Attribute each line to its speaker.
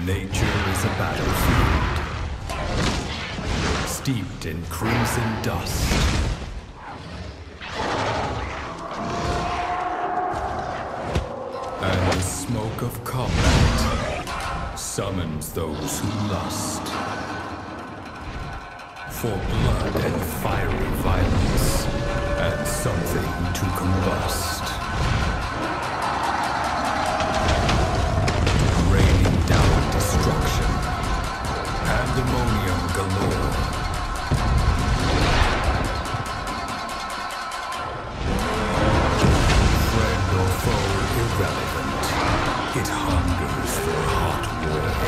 Speaker 1: Nature is a battlefield, steeped in crimson dust. And the smoke of combat summons those who lust. For blood and fiery violence, and something to combust. Pandemonium galore. Friend or foe irrelevant, it hungers for hot war.